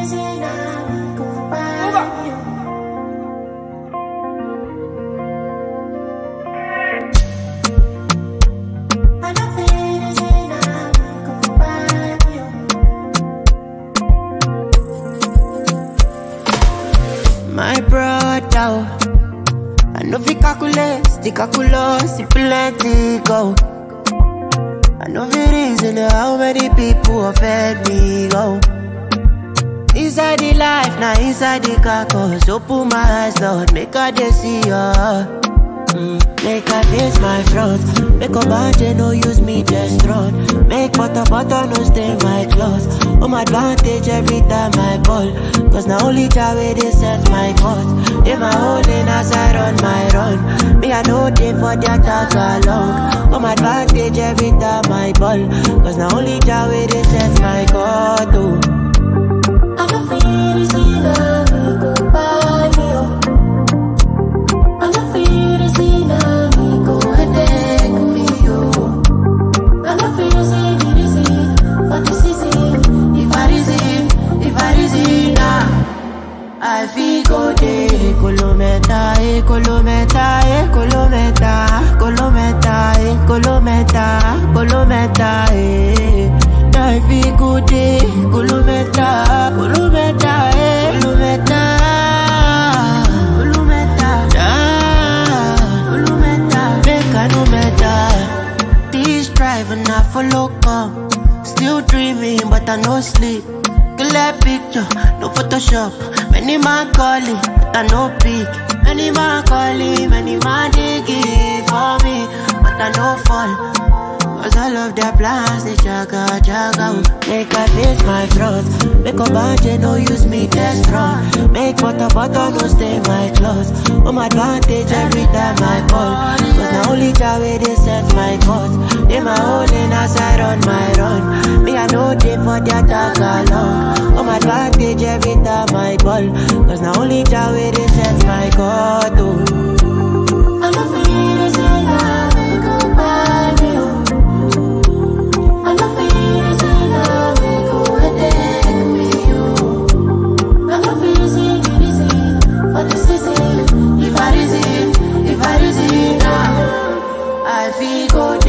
My brother, I know fi calculate, the calculus, it plenty go. I know fi reason how many people offend me now inside the carcass, open my eyes, Lord, make I dey see ya. Mm, make I face my front, make ogbanje no use me just run. Make potopoto no stain my clothes. Home advantage every time I ball, cause now only Jah way they set my court. They my holding as I run my run. Me I know they for the attack along. Home advantage every time I ball, cause now only Jah way they set my court. Oh. Kolomental, eh, eh, kolomental, kolomental, eh, kolomental, kolomental. Kolomental, kolomental, kolomental, kolomental, make I no matter. This driving I follow. Still dreaming, but I no sleep. Picture, no Photoshop. Many man calling, I no pick. Many man calling, many man digging for me, but I no fall. Cause all of their plans, they jaga, jaga. Make I face my front Make ogbanje, no use me test run Make potopoto, no stay my clothes. Home advantage every time I ball Cause Jah way they set my court They my holding as I run my run Me I know they for the attack along Home advantage oh, every uh, time I ball Cause now only Jah way they set my oh. we go